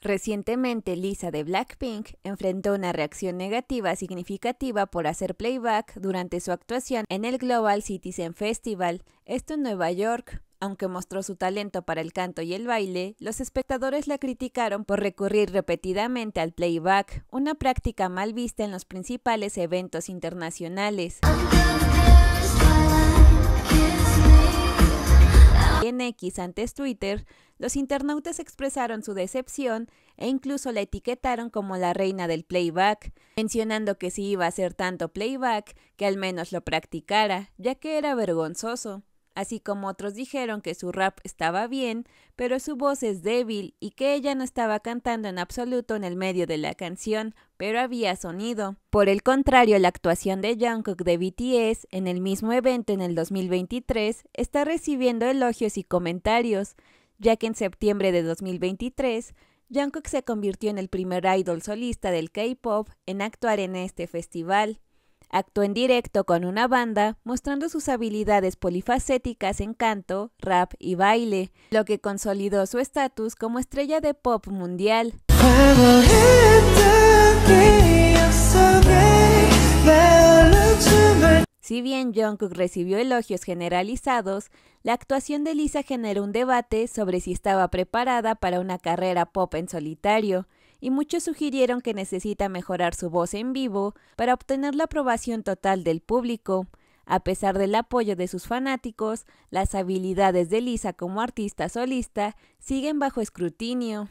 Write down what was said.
Recientemente, Lisa de Blackpink enfrentó una reacción negativa significativa por hacer playback durante su actuación en el Global Citizen Festival, esto en Nueva York. Aunque mostró su talento para el canto y el baile, los espectadores la criticaron por recurrir repetidamente al playback, una práctica mal vista en los principales eventos internacionales. X antes Twitter, los internautas expresaron su decepción e incluso la etiquetaron como la reina del playback, mencionando que si iba a hacer tanto playback, que al menos lo practicara, ya que era vergonzoso así como otros dijeron que su rap estaba bien, pero su voz es débil y que ella no estaba cantando en absoluto en el medio de la canción, pero había sonido. Por el contrario, la actuación de Jungkook de BTS en el mismo evento en el 2023 está recibiendo elogios y comentarios, ya que en septiembre de 2023 Jungkook se convirtió en el primer idol solista del K-pop en actuar en este festival. Actuó en directo con una banda, mostrando sus habilidades polifacéticas en canto, rap y baile, lo que consolidó su estatus como estrella de pop mundial. Si bien Jungkook recibió elogios generalizados, la actuación de Lisa generó un debate sobre si estaba preparada para una carrera pop en solitario, y muchos sugirieron que necesita mejorar su voz en vivo para obtener la aprobación total del público. A pesar del apoyo de sus fanáticos, las habilidades de Lisa como artista solista siguen bajo escrutinio.